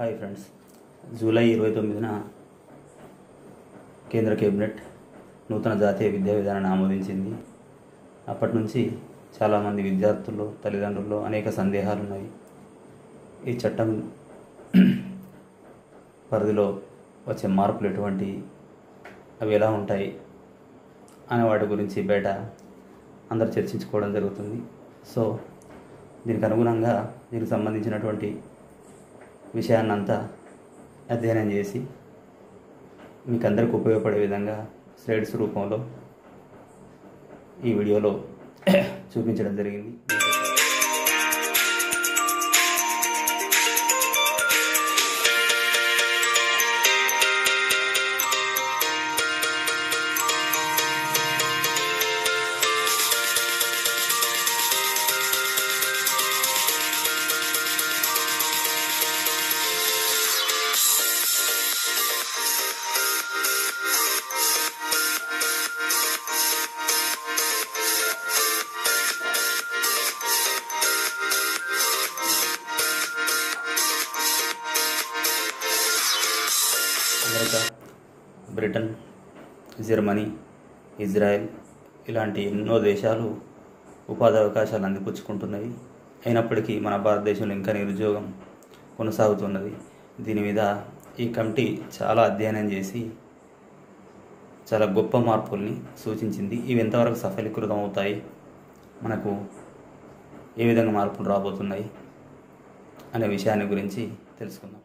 Hi friends. July ఇరవై తొమ్మిదిన కేంద్ర కేబినెట్ నూతన జాతీయ విద్యా విధానాన్ని ఆమోదించింది. అప్పటి నుంచి చాలామంది విద్యార్థుల్లో తల్లిదండ్రుల్లో అనేక సందేహాలు ఉన్నాయి. ఈ చట్టం పరిధిలో వచ్చే మార్పులు ఎటువంటి? అవి ఎలా ఉంటాయి? అనే వాటి గురించి బయట అందరు చర్చించుకోవడం జరుగుతుంది. సో దీనికి అనుగుణంగా దీనికి సంబంధించినటువంటి విషయాన్నంతా అధ్యయనం చేసి మీకు అందరికి ఉపయోగపడే విధంగా స్లైడ్స్ రూపంలో ఈ వీడియోలో చూపించడం జరిగింది. జర్మనీ ఇజ్రాయెల్ ఇలాంటి ఎన్నో దేశాలు ఉపాధి అవకాశాలు అందిపుచ్చుకుంటున్నవి. అయినప్పటికీ మన భారతదేశంలో ఇంకా నిరుద్యోగం కొనసాగుతున్నది. దీని మీద ఈ కమిటీ చాలా అధ్యయనం చేసి చాలా గొప్ప మార్పుల్ని సూచించింది. ఇవి ఎంతవరకు సఫలీకృతం అవుతాయి మనకు ఏ విధంగా మార్పులు రాబోతున్నాయి? అనే విషయాన్ని గురించి తెలుసుకుందాం.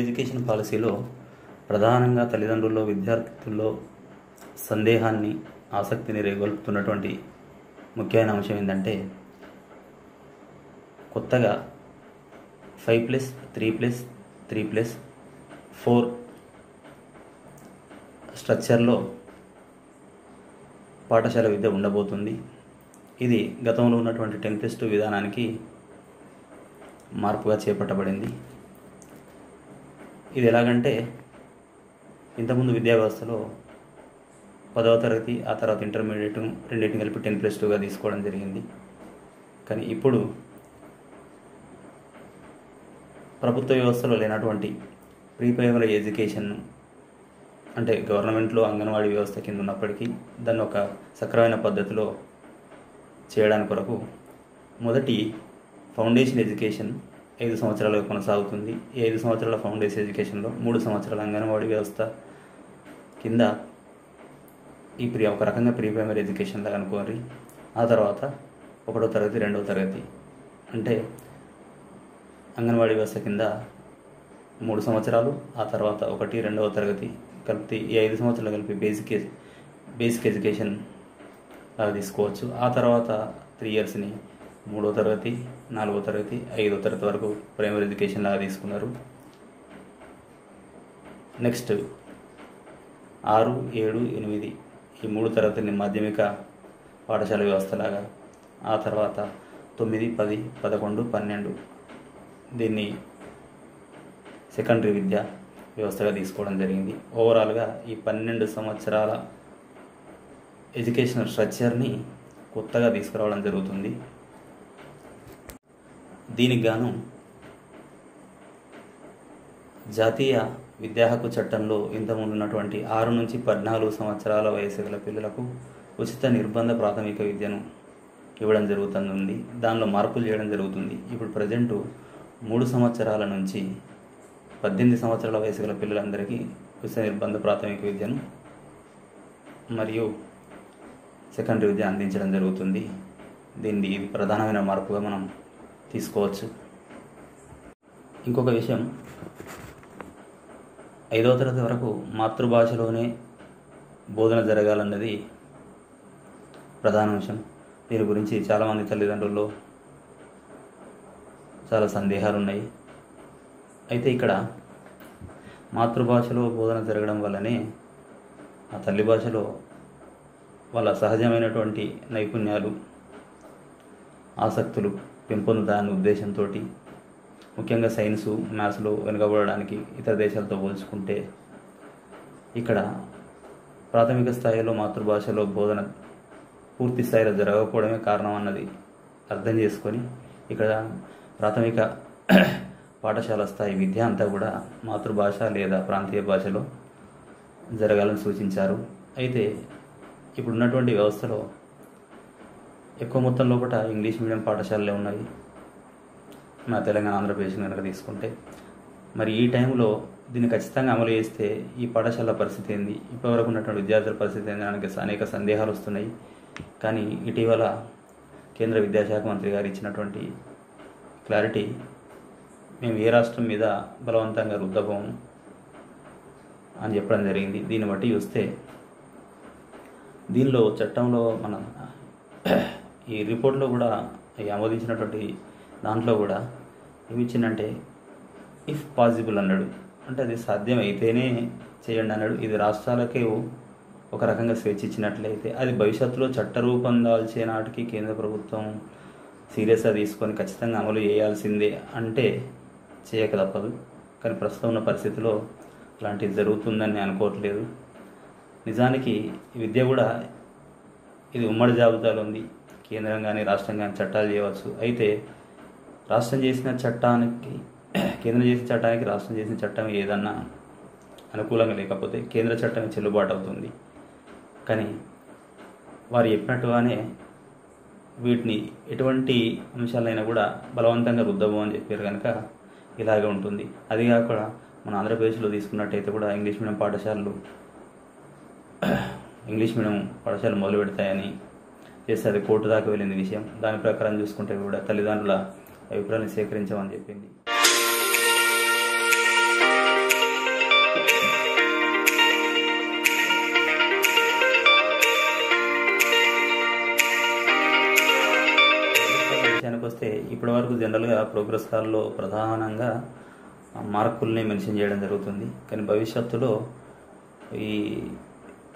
ఎడ్యుకేషన్ పాలసీలో ప్రధానంగా తల్లిదండ్రుల్లో విద్యార్థుల్లో సందేహాన్ని ఆసక్తిని రేగొల్పుతున్నటువంటి ముఖ్యమైన అంశం ఏంటంటే కొత్తగా five plus three plus three plus four స్ట్రక్చర్లో పాఠశాల విద్య ఉండబోతుంది. ఇది గతంలో ఉన్నటువంటి టెన్ ప్లస్ టూ విధానానికి మార్పుగా చేపట్టబడింది. ఇది ఎలాగంటే ఇంతకుముందు విద్యా వ్యవస్థలో పదవ తరగతి ఆ తర్వాత ఇంటర్మీడియట్ రెండింటిని కలిపి టెన్ ప్లస్ టూగా తీసుకోవడం జరిగింది. కానీ ఇప్పుడు ప్రభుత్వ వ్యవస్థలో లేనటువంటి ప్రీ ప్రైమరీ ఎడ్యుకేషన్ అంటే గవర్నమెంట్లో అంగన్వాడీ వ్యవస్థ కింద ఉన్నప్పటికీ దాన్ని ఒక సక్రమైన పద్ధతిలో చేయడానికి కొరకు మొదటి ఫౌండేషన్ ఎడ్యుకేషన్ ఐదు సంవత్సరాలుగా కొనసాగుతుంది. ఈ ఐదు సంవత్సరాల ఫౌండేషన్ ఎడ్యుకేషన్లో మూడు సంవత్సరాల అంగన్వాడీ వ్యవస్థ కింద ఈ ప్రీ ఒక రకంగా ప్రీ ప్రైమరీ ఎడ్యుకేషన్ లాగా అనుకోరి ఆ తర్వాత ఒకటో తరగతి రెండవ తరగతి. అంటే అంగన్వాడీ వ్యవస్థ కింద మూడు సంవత్సరాలు ఆ తర్వాత ఒకటి రెండవ తరగతి కలిపి ఈ ఐదు సంవత్సరాలు కలిపి బేసిక్ బేసిక్ ఎడ్యుకేషన్ లాగా తీసుకోవచ్చు. ఆ తర్వాత త్రీ ఇయర్స్ని మూడో తరగతి నాలుగో తరగతి ఐదో తరగతి వరకు ప్రైమరీ ఎడ్యుకేషన్ లాగా తీసుకున్నారు. నెక్స్ట్ ఆరు ఏడు ఎనిమిది ఈ మూడు తరగతిని మాధ్యమిక పాఠశాల వ్యవస్థలాగా ఆ తర్వాత తొమ్మిది పది పదకొండు పన్నెండు దీన్ని సెకండరీ విద్య వ్యవస్థగా తీసుకోవడం జరిగింది. ఓవరాల్గా ఈ పన్నెండు సంవత్సరాల ఎడ్యుకేషనల్ స్ట్రక్చర్ని కొత్తగా తీసుకురావడం జరుగుతుంది. దీనికి గాను జాతీయ విద్యా హక్కు చట్టంలో ఇంతకుముందు ఉన్నటువంటి ఆరు నుంచి పద్నాలుగు సంవత్సరాల వయసు గల పిల్లలకు ఉచిత నిర్బంధ ప్రాథమిక విద్యను ఇవ్వడం జరుగుతుంది. దానిలో మార్పులు చేయడం జరుగుతుంది. ఇప్పుడు ప్రజెంటు మూడు సంవత్సరాల నుంచి పద్దెనిమిది సంవత్సరాల వయసు గల పిల్లలందరికీ ఉచిత నిర్బంధ ప్రాథమిక విద్యను మరియు సెకండరీ విద్య అందించడం జరుగుతుంది. దీన్ని ఇది ప్రధానమైన మార్పుగా మనం తీసుకోవచ్చు. ఇంకొక విషయం ఐదవ తరగతి వరకు మాతృభాషలోనే బోధన జరగాలన్నది ప్రధాన అంశం. దీని గురించి చాలామంది తల్లిదండ్రుల్లో చాలా సందేహాలు ఉన్నాయి అయితే ఇక్కడ మాతృభాషలో బోధన జరగడం వల్లనే ఆ తల్లి భాషలో వాళ్ళ సహజమైనటువంటి నైపుణ్యాలు ఆసక్తులు పెంపొందుతాయన్న ఉద్దేశంతో ముఖ్యంగా సైన్సు మ్యాథ్స్లో వెనుకబడడానికి ఇతర దేశాలతో పోల్చుకుంటే ఇక్కడ ప్రాథమిక స్థాయిలో మాతృభాషలో బోధన పూర్తి స్థాయిలో జరగకపోవడమే కారణం అన్నది అర్థం చేసుకొని ఇక్కడ ప్రాథమిక పాఠశాల స్థాయి విద్య అంతా కూడా మాతృభాష లేదా ప్రాంతీయ భాషలో జరగాలని సూచించారు. అయితే ఇప్పుడున్నటువంటి వ్యవస్థలో ఎక్కువ మొత్తం లోపల ఇంగ్లీష్ మీడియం పాఠశాలలే ఉన్నాయి. మన తెలంగాణ ఆంధ్రప్రదేశ్ కనుక తీసుకుంటే. మరి ఈ టైంలో దీన్ని ఖచ్చితంగా అమలు చేస్తే ఈ పాఠశాల పరిస్థితి ఏంది? ఇప్పటివరకు ఉన్నటువంటి విద్యార్థుల పరిస్థితి ఏంది? అనడానికి అనేక సందేహాలు వస్తున్నాయి. కానీ ఇటీవల కేంద్ర విద్యాశాఖ మంత్రి గారు ఇచ్చినటువంటి క్లారిటీ మేము ఏ రాష్ట్రం మీద బలవంతంగా రుద్దబోము అని చెప్పడం జరిగింది. దీన్ని బట్టి చూస్తే దీనిలో చట్టంలో మన ఈ రిపోర్ట్లో కూడా ఈ ఆమోదించినటువంటి దాంట్లో కూడా ఏమి ఇచ్చిందంటే ఇఫ్ పాసిబుల్ అన్నాడు. అంటే అది సాధ్యం అయితేనే చేయండి అన్నాడు. ఇది రాష్ట్రాలకే ఒక రకంగా స్వేచ్ఛ ఇచ్చినట్లయితే అది భవిష్యత్తులో చట్టరూపం దాల్చే నాటికి కేంద్ర ప్రభుత్వం సీరియస్గా తీసుకొని ఖచ్చితంగా అమలు చేయాల్సిందే అంటే చేయక తప్పదు. కానీ ప్రస్తుతం ఉన్న పరిస్థితిలో అలాంటిది జరుగుతుందని అనుకోవట్లేదు. నిజానికి విద్య కూడా ఇది ఉమ్మడి జాబితాలో ఉంది. కేంద్రం కానీ రాష్ట్రం కానీ చట్టాలు చేయవచ్చు. అయితే రాష్ట్రం చేసిన చట్టానికి కేంద్రం చేసిన చట్టానికి రాష్ట్రం చేసిన చట్టం ఏదన్నా అనుకూలంగా లేకపోతే కేంద్ర చట్టం చెల్లుబాటు అవుతుంది. కానీ వారు చెప్పినట్టుగానే వీటిని ఎటువంటి అంశాలైనా కూడా బలవంతంగా రుద్దము అని చెప్పారు కనుక ఇలాగే ఉంటుంది. అది కాకుండా మన ఆంధ్రప్రదేశ్లో తీసుకున్నట్టయితే కూడా ఇంగ్లీష్ మీడియం పాఠశాలలు ఇంగ్లీష్ మీడియం పాఠశాలలు మొదలు పెడతాయని చేస్తే అది కోర్టు దాకా వెళ్ళింది విషయం. దాని ప్రకారం చూసుకుంటే కూడా తల్లిదండ్రుల అభిప్రాయాన్ని సేకరించమని చెప్పింది. విషయానికి వస్తే ఇప్పటి వరకు జనరల్గా ప్రోగ్రెస్ కార్డులో ప్రధానంగా మార్కుల్ని మెన్షన్ చేయడం జరుగుతుంది. కానీ భవిష్యత్తులో ఈ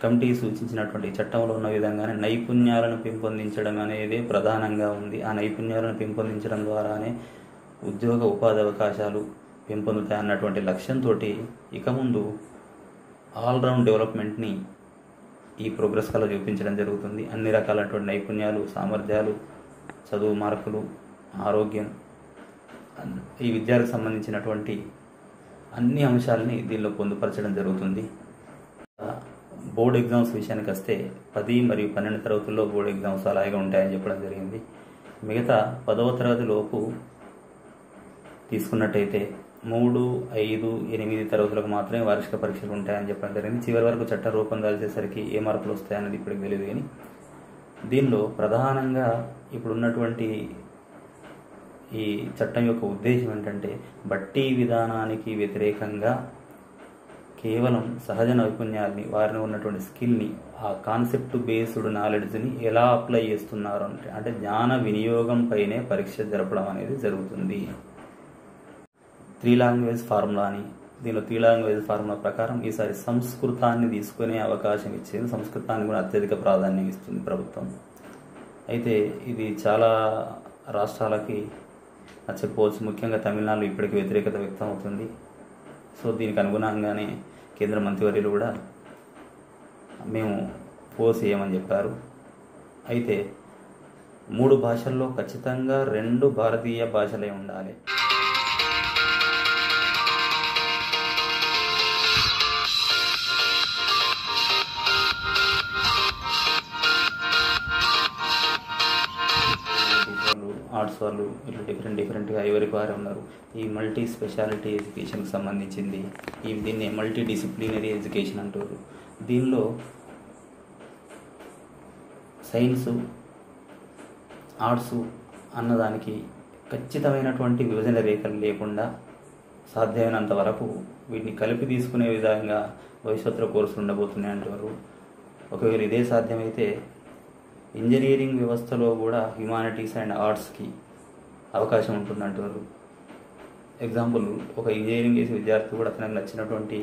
కమిటీ సూచించినటువంటి చట్టంలో ఉన్న విధంగానే నైపుణ్యాలను పెంపొందించడం అనేది ప్రధానంగా ఉంది. ఆ నైపుణ్యాలను పెంపొందించడం ద్వారానే ఉద్యోగ ఉపాధి అవకాశాలు పెంపొందుతాయి అన్నటువంటి లక్ష్యంతో ఇక ముందు ఆల్రౌండ్ డెవలప్మెంట్ని ఈ ప్రోగ్రెస్ కళ చూపించడం జరుగుతుంది. అన్ని రకాలైనటువంటి నైపుణ్యాలు సామర్థ్యాలు చదువు మార్కులు ఆరోగ్యం ఈ విద్యాలకు సంబంధించినటువంటి అన్ని అంశాలని దీనిలో పొందుపరచడం జరుగుతుంది. బోర్డ్ ఎగ్జామ్స్ విషయానికి వస్తే పది మరియు పన్నెండు తరగతుల్లో బోర్డ్ ఎగ్జామ్స్ అలాగే ఉంటాయని చెప్పడం జరిగింది. మిగతా పదవ తరగతి లోపు తీసుకున్నట్టయితే మూడు ఐదు ఎనిమిది తరగతులకు మాత్రమే వార్షిక పరీక్షలు ఉంటాయని చెప్పడం జరిగింది. చివరి వరకు చట్ట రూపం దాల్చేసరికి ఏ మార్పులు వస్తాయన్నది ఇప్పటికి తెలియదు కానీ దీనిలో ప్రధానంగా ఇప్పుడున్నటువంటి ఈ చట్టం యొక్క ఉద్దేశం ఏంటంటే బట్టి విధానానికి వ్యతిరేకంగా కేవలం సహజ నైపుణ్యాల్ని వారిని ఉన్నటువంటి స్కిల్ని ఆ కాన్సెప్ట్ బేస్డ్ నాలెడ్జ్ని ఎలా అప్లై చేస్తున్నారు అంటే అంటే జ్ఞాన వినియోగం పైనే పరీక్ష జరపడం అనేది జరుగుతుంది. త్రీ లాంగ్వేజ్ ఫార్ములా అని దీనిలో త్రీ లాంగ్వేజ్ ఫార్ములా ప్రకారం ఈసారి సంస్కృతాన్ని తీసుకునే అవకాశం ఇచ్చేది. సంస్కృతాన్ని కూడా అత్యధిక ప్రాధాన్యం ఇస్తుంది ప్రభుత్వం. అయితే ఇది చాలా రాష్ట్రాలకి నచ్చకపోవచ్చు. ముఖ్యంగా తమిళనాడులో ఇప్పటికీ వ్యతిరేకత వ్యక్తం అవుతుంది సో దీనికి అనుగుణంగానే కేంద్ర మంత్రివర్యులు కూడా మేము పోసేయమని చేయమని చెప్పారు. అయితే మూడు భాషల్లో ఖచ్చితంగా రెండు భారతీయ భాషలే ఉండాలి. వాళ్ళు వాళ్ళు ఇట్లా డిఫరెంట్ డిఫరెంట్గా ఎవరికి వారే ఉన్నారు. ఈ మల్టీ స్పెషాలిటీ ఎడ్యుకేషన్కి సంబంధించింది. ఈ దీన్ని మల్టీ డిసిప్లినరీ ఎడ్యుకేషన్ అంటారు. దీనిలో సైన్సు ఆర్ట్స్ అన్నదానికి ఖచ్చితమైనటువంటి విభజన రేఖలు లేకుండా సాధ్యమైనంత వరకు వీటిని కలిపి తీసుకునే విధంగా భవిష్యత్తులో కోర్సులు ఉండబోతున్నాయి అంటారు. ఒకవేళ ఇదే సాధ్యమైతే ఇంజనీరింగ్ వ్యవస్థలో కూడా హ్యుమానిటీస్ అండ్ ఆర్ట్స్కి అవకాశం ఉంటుందంటారు ఎగ్జాంపుల్ ఒక ఇంజనీరింగ్ చేసే విద్యార్థి కూడా అతనికి నచ్చినటువంటి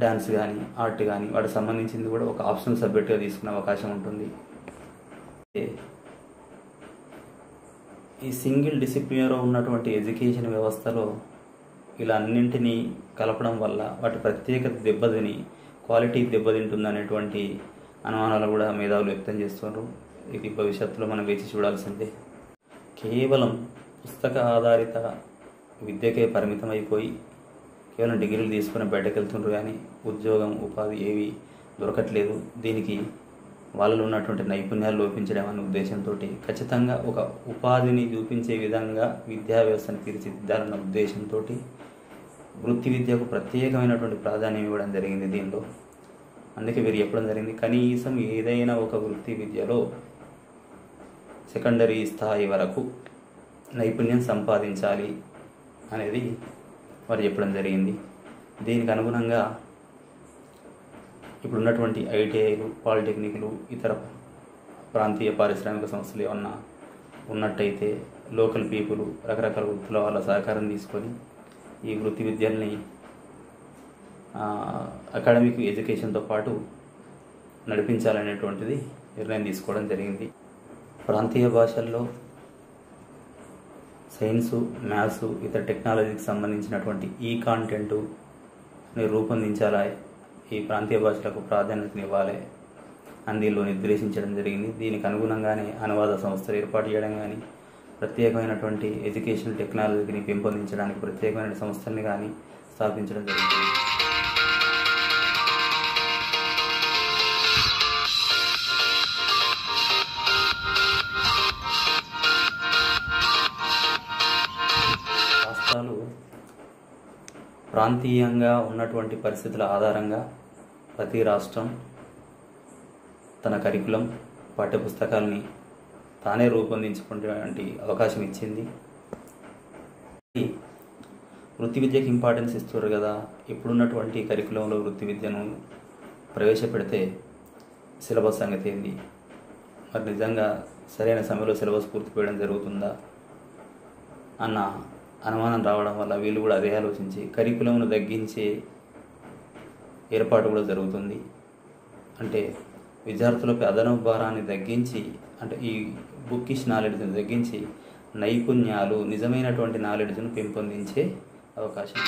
డ్యాన్స్ కానీ ఆర్ట్ కానీ వాటికి సంబంధించింది కూడా ఒక ఆప్షనల్ సబ్జెక్ట్గా తీసుకునే అవకాశం ఉంటుంది. ఈ సింగిల్ డిసిప్లినర్ ఉన్నటువంటి ఎడ్యుకేషన్ వ్యవస్థలో ఇలా అన్నింటినీ కలపడం వల్ల వాటి ప్రత్యేకత దెబ్బతిని క్వాలిటీ దెబ్బతింటుందనేటువంటి అనుమానాలు కూడా మేధావులు వ్యక్తం చేస్తున్నారు. ఇది భవిష్యత్తులో మనం వేచి చూడాల్సిందే. కేవలం పుస్తక ఆధారిత విద్యకే పరిమితం అయిపోయి కేవలం డిగ్రీలు తీసుకుని బయటకు వెళ్తుండ్రు కానీ ఉద్యోగం ఉపాధి ఏవి దొరకట్లేదు. దీనికి వాళ్ళలో ఉన్నటువంటి నైపుణ్యాలు లోపించడం అనే ఉద్దేశంతో ఖచ్చితంగా ఒక ఉపాధిని చూపించే విధంగా విద్యా వ్యవస్థను తీర్చిదిద్దాలన్న ఉద్దేశంతో వృత్తి విద్యకు ప్రత్యేకమైనటువంటి ప్రాధాన్యం ఇవ్వడం జరిగింది దీనిలో. అందుకే వీరు చెప్పడం జరిగింది కనీసం ఏదైనా ఒక వృత్తి విద్యలో సెకండరీ స్థాయి వరకు నైపుణ్యం సంపాదించాలి అనేది వారు చెప్పడం జరిగింది. దీనికి అనుగుణంగా ఇప్పుడున్నటువంటి ఐటీఐలు పాలిటెక్నిక్లు ఇతర ప్రాంతీయ పారిశ్రామిక సంస్థలు ఏమన్నా ఉన్నట్టయితే లోకల్ పీపుల్ రకరకాల వృత్తుల వాళ్ళ సహకారం తీసుకొని ఈ వృత్తి విద్యల్ని అకాడమిక్ ఎడ్యుకేషన్తో పాటు నడిపించాలనేటువంటిది నిర్ణయం తీసుకోవడం జరిగింది. ప్రాంతీయ భాషల్లో సైన్సు మ్యాథ్స్ ఇతర టెక్నాలజీకి సంబంధించినటువంటి ఈ కాంటెంట్ రూపొందించాలా? ఈ ప్రాంతీయ భాషలకు ప్రాధాన్యతనివ్వాలి అని దీనిలో నిర్దేశించడం జరిగింది. దీనికి అనుగుణంగానే అనువాద సంస్థలు ఏర్పాటు చేయడం కానీ ప్రత్యేకమైనటువంటి ఎడ్యుకేషన్ టెక్నాలజీని పెంపొందించడానికి ప్రత్యేకమైన సంస్థల్ని కానీ స్థాపించడం జరుగుతుంది. ప్రాంతీయంగా ఉన్నటువంటి పరిస్థితుల ఆధారంగా ప్రతి రాష్ట్రం తన కరికులం పాఠ్యపుస్తకాలని తానే రూపొందించుకునేటువంటి అవకాశం ఇచ్చింది. వృత్తి విద్యకి ఇంపార్టెన్స్ ఇస్తారు కదా. ఇప్పుడున్నటువంటి కరికులంలో వృత్తి విద్యను ప్రవేశపెడితే సిలబస్ సంగతి ఏంది? మరి నిజంగా సరైన సమయంలో సిలబస్ పూర్తి చేయడం జరుగుతుందా? అన్న అనుమానం రావడం వల్ల వీళ్ళు కూడా అదే ఆలోచించి కరికులంను తగ్గించే ఏర్పాటు కూడా జరుగుతుంది. అంటే విద్యార్థులపై అదనపు భారాన్ని తగ్గించి అంటే ఈ బుక్కిష్ నాలెడ్జ్ని తగ్గించి నైపుణ్యాలు నిజమైనటువంటి నాలెడ్జ్ను పెంపొందించే అవకాశం.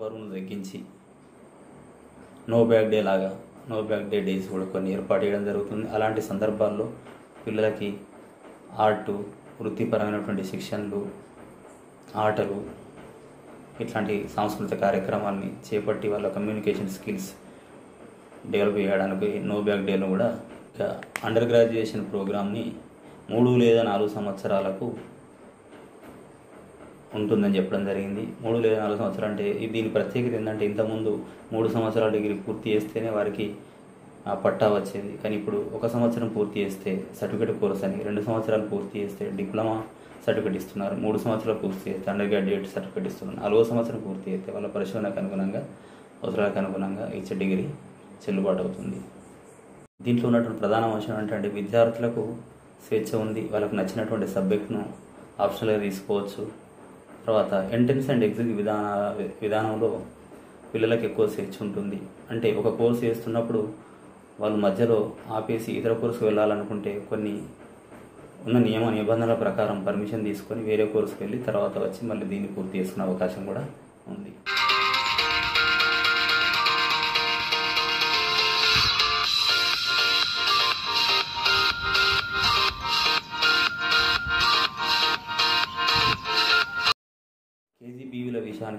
బరువును తగ్గించి నో బ్యాగ్ డే లాగా నో బ్యాగ్ డే డేస్ కూడా కొన్ని ఏర్పాటు చేయడం జరుగుతుంది. అలాంటి సందర్భాల్లో పిల్లలకి ఆర్టు వృత్తిపరమైనటువంటి శిక్షణలు ఆటలు ఇట్లాంటి సాంస్కృతిక కార్యక్రమాల్ని చేపట్టి వాళ్ళ కమ్యూనికేషన్ స్కిల్స్ డెవలప్ చేయడానికి నో బ్యాగ్ డేలో కూడా ఇక అండర్ గ్రాడ్యుయేషన్ ప్రోగ్రామ్ని మూడు లేదా నాలుగు సంవత్సరాలకు ఉంటుందని చెప్పడం జరిగింది. మూడు లేదా నాలుగు సంవత్సరాలు అంటే దీని ప్రత్యేకత ఏంటంటే ఇంతకుముందు మూడు సంవత్సరాల డిగ్రీ పూర్తి చేస్తేనే వారికి ఆ పట్టా వచ్చేది. కానీ ఇప్పుడు ఒక సంవత్సరం పూర్తి చేస్తే సర్టిఫికేట్ కోర్స్ అని రెండు సంవత్సరాలు పూర్తి చేస్తే డిప్లొమా సర్టిఫికేట్ ఇస్తున్నారు మూడు సంవత్సరాలు పూర్తి చేస్తే అండర్ గ్రాడ్యుయేట్ సర్టిఫికేట్ ఇస్తున్నారు నాలుగో సంవత్సరం పూర్తి చేస్తే వాళ్ళ పరిశోధనకు అనుగుణంగా అవసరాలకు అనుగుణంగా ఇచ్చే డిగ్రీ చెల్లుబాటు అవుతుంది. దీంట్లో ఉన్నటువంటి ప్రధాన అంశం ఏంటంటే విద్యార్థులకు స్వేచ్ఛ ఉంది వాళ్ళకు నచ్చినటువంటి సబ్జెక్ట్ను ఆప్షనల్గా తీసుకోవచ్చు. తర్వాత ఎంట్రన్స్ అండ్ ఎగ్జిట్ విధాన విధానంలో పిల్లలకు ఎక్కువ స్వేచ్ఛ ఉంటుంది. అంటే ఒక కోర్సు చేస్తున్నప్పుడు వాళ్ళు మధ్యలో ఆపేసి ఇతర కోర్సుకు వెళ్ళాలనుకుంటే కొన్ని ఉన్న నియమ నిబంధనల ప్రకారం పర్మిషన్ తీసుకొని వేరే కోర్సుకు వెళ్ళి తర్వాత వచ్చి మళ్ళీ దీన్ని పూర్తి చేసుకునే అవకాశం కూడా ఉంది.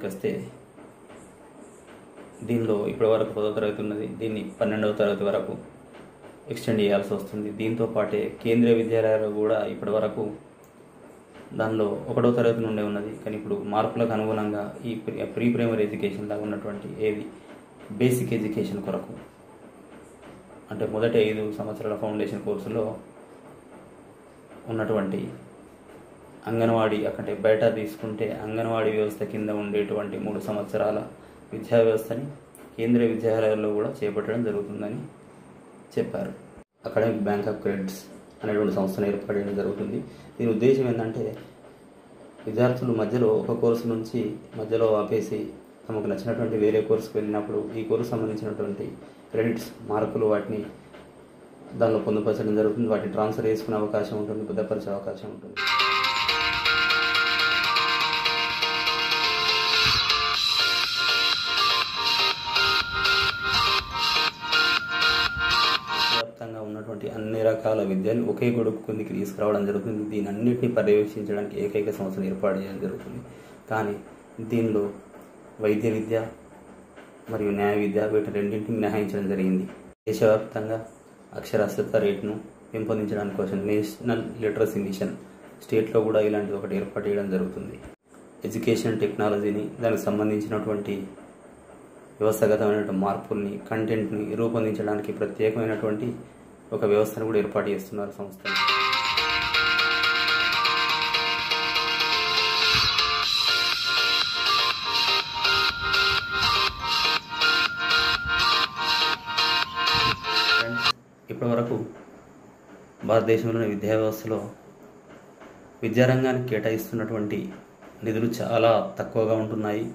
విషయానికి వస్తే దీనిలో ఇప్పటివరకు పదో తరగతి ఉన్నది. దీన్ని పన్నెండవ తరగతి వరకు ఎక్స్టెండ్ చేయాల్సి వస్తుంది. దీంతో పాటే కేంద్రీయ విద్యాలయాలు కూడా ఇప్పటివరకు దానిలో ఒకటో తరగతి నుండే ఉన్నది. కానీ ఇప్పుడు మార్పులకు అనుగుణంగా ఈ ప్రీ- ప్రీ ప్రైమరీ ఎడ్యుకేషన్ లాగా ఉన్నటువంటి ఏది? బేసిక్ ఎడ్యుకేషన్ కొరకు. అంటే మొదటి ఐదు సంవత్సరాల ఫౌండేషన్ కోర్సులో ఉన్నటువంటి అంగన్వాడీ అక్కడే బయట తీసుకుంటే అంగన్వాడీ వ్యవస్థ కింద ఉండేటువంటి మూడు సంవత్సరాల విద్యా వ్యవస్థని కేంద్రీయ విద్యాలయాల్లో కూడా చేపట్టడం జరుగుతుందని చెప్పారు. అకాడమిక్ బ్యాంక్ ఆఫ్ క్రెడిట్స్ అనేటువంటి సంస్థను ఏర్పడడం జరుగుతుంది. దీని ఉద్దేశం ఏంటంటే విద్యార్థులు మధ్యలో ఒక కోర్సు నుంచి మధ్యలో ఆపేసి తమకు నచ్చినటువంటి వేరే కోర్సుకు వెళ్ళినప్పుడు ఈ కోర్సు సంబంధించినటువంటి క్రెడిట్స్ మార్కులు వాటిని దానిలో పొందుపరచడం జరుగుతుంది. వాటిని ట్రాన్స్ఫర్ చేసుకునే అవకాశం ఉంటుంది భద్రపరిచే అవకాశం ఉంటుంది. వ్యాప్తంగా అన్ని రకాల విద్యను ఒకే గొడుగు కిందికి తీసుకురావడం జరుగుతుంది. దీని అన్నింటినీ పర్యవేక్షించడానికి ఏకైక సంస్థను ఏర్పాటు చేయడం జరుగుతుంది. కానీ దీనిలో వైద్య విద్య మరియు న్యాయ విద్య వీటి రెండింటిని మినహాయించడం జరిగింది. దేశవ్యాప్తంగా అక్షరాస్యత రేటును పెంపొందించడానికి కోసం నేషనల్ లిటరసీ మిషన్ స్టేట్లో కూడా ఇలాంటి ఒకటి ఏర్పాటు చేయడం జరుగుతుంది. ఎడ్యుకేషన్ టెక్నాలజీని దానికి సంబంధించినటువంటి వ్యవస్థాగతమైనటువంటి మార్పుల్ని కంటెంట్ని రూపొందించడానికి ప్రత్యేకమైనటువంటి ఒక వ్యవస్థను కూడా ఏర్పాటు చేస్తున్నారు సంస్థలు ఇప్పటివరకు భారతదేశంలోని విద్యా వ్యవస్థలో విద్యారంగానికి కేటాయిస్తున్నటువంటి నిధులు చాలా తక్కువగా ఉంటున్నాయి.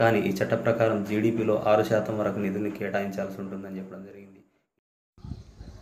కానీ ఈ చట్ట ప్రకారం జీడిపిలో ఆరు శాతం వరకు నిధుల్ని కేటాయించాల్సి ఉంటుందని చెప్పడం జరిగింది.